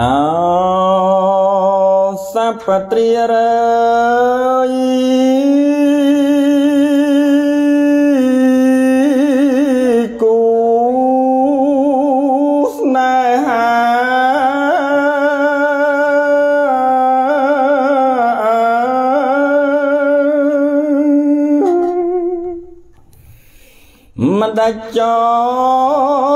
អោសពត្រីរើយគូស្នេហាមិនដាច់ចង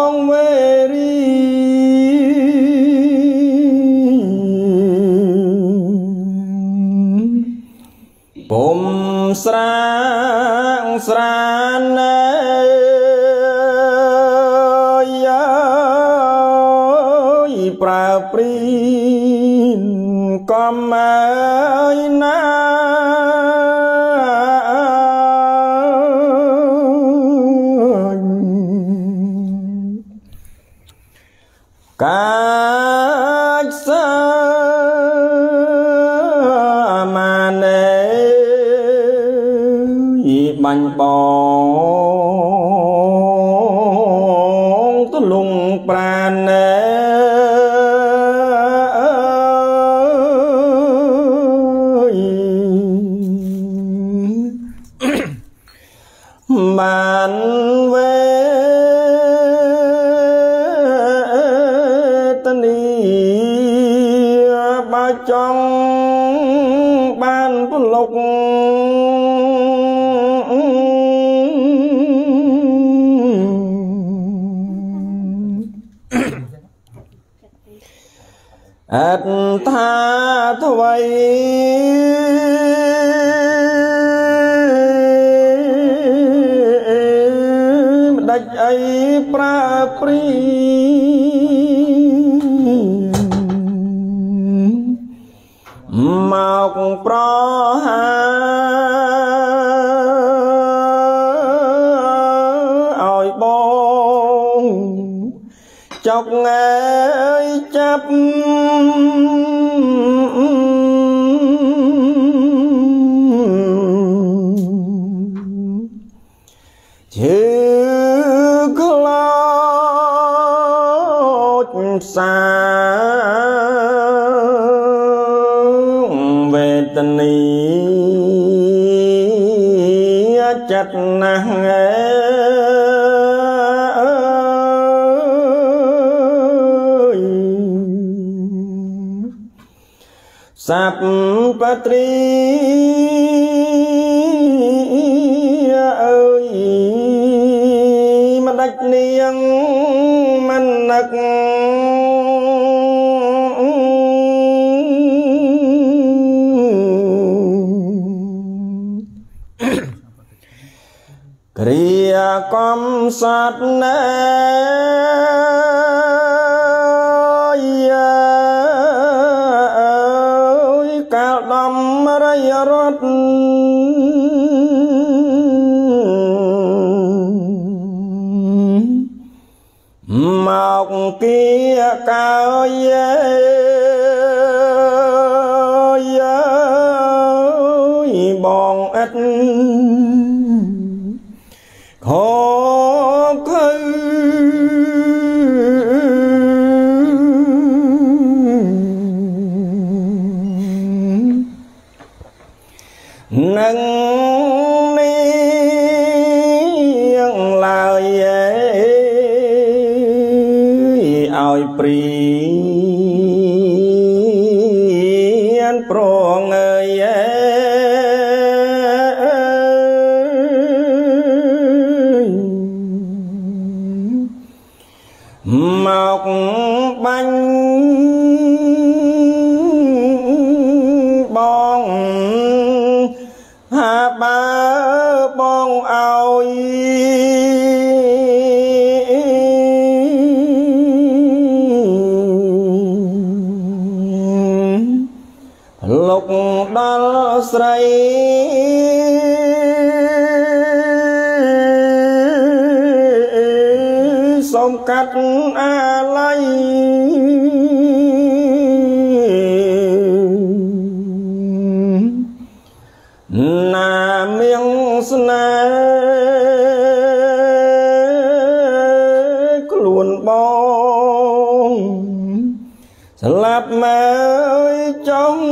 ប្រើព្រីនកំហើយណាកាចសាមាណែយីបាញ់បង នីបើចង់បានពលុកអត់ថាអ្វីមិនដាច់អីប្រើព្រី យចាប់ជឿក្លោចសាវេទនីចិត្តណាស់ សัพពត្រី អើយមិនដាច់នាងមិននឹកគ្រាកំសត់ណែ មកគៀកើយយបងអិតខខើនឹង កបាញ់បងហាបើបងឲ្យលោកដល់ស្រីសូមកាត់អា មៀងស្នេហ៍ខ្លួនបងស្លាប់មកចង់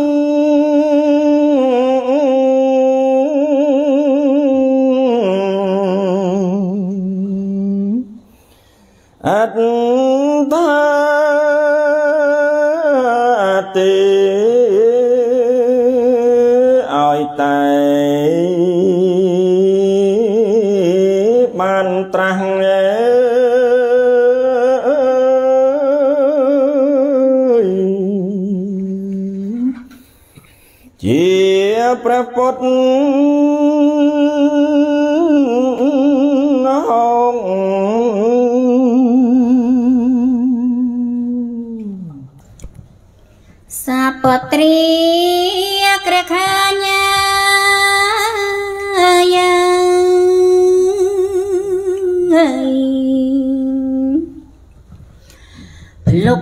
អត់ថាទេ ត្រាស់ជាព្រះពុទ្ធហងសាពត្រីក្រខាញា lúc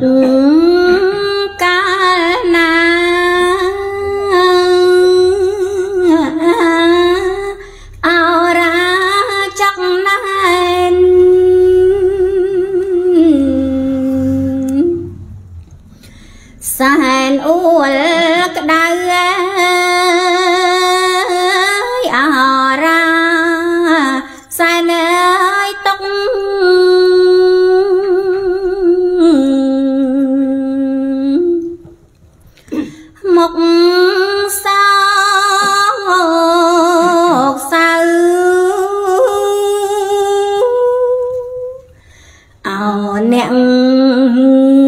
អ្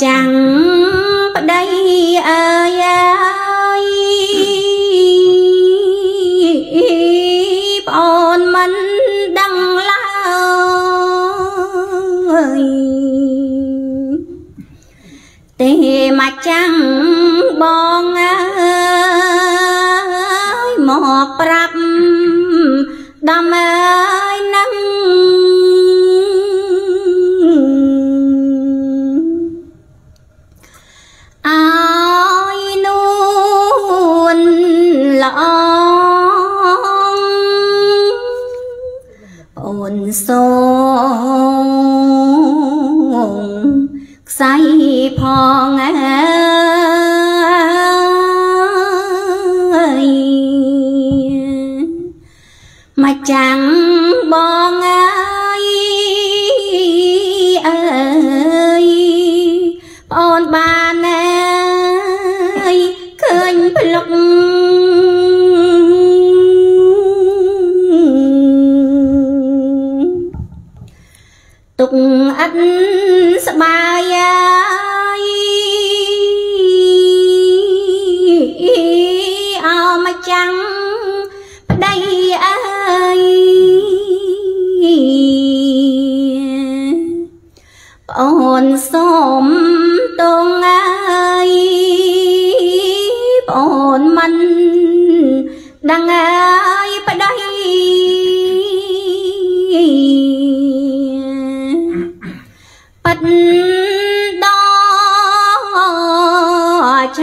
ចាំងប្តីអើយប្អូនមិនដឹងឡើយទេមកចាំងបងអើយមកប្រាប់ សូងខ្សែផងអើយមកចាំងបងអើ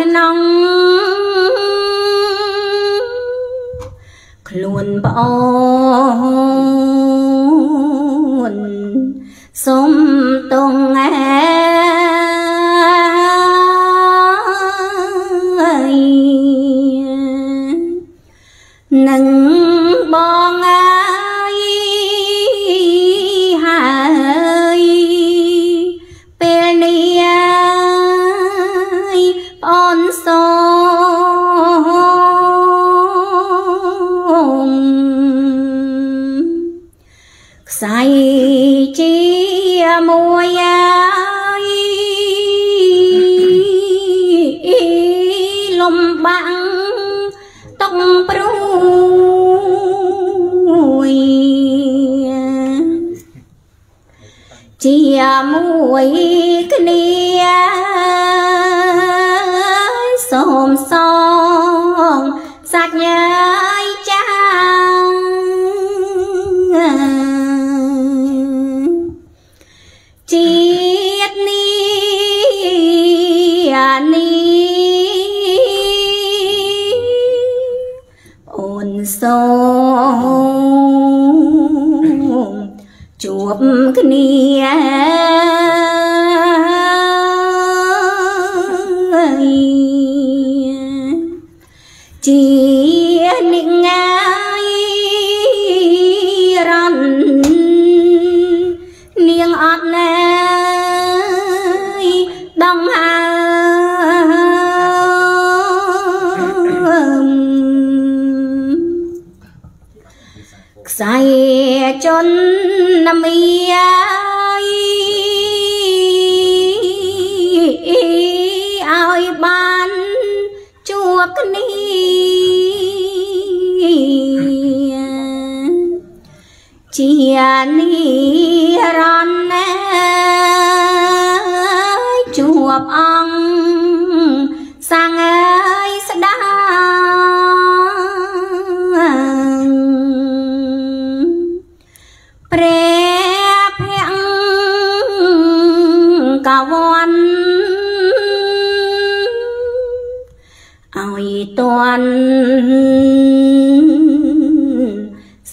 ដល់ឆ្នាំខ្លួនប្អូនសុំតងអើយនឹងបងអើ គ្នា ខ្សែជន់មីឲ្យបានជួបគ្នាជានិរន្តរជួបអ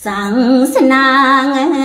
សង្សនាង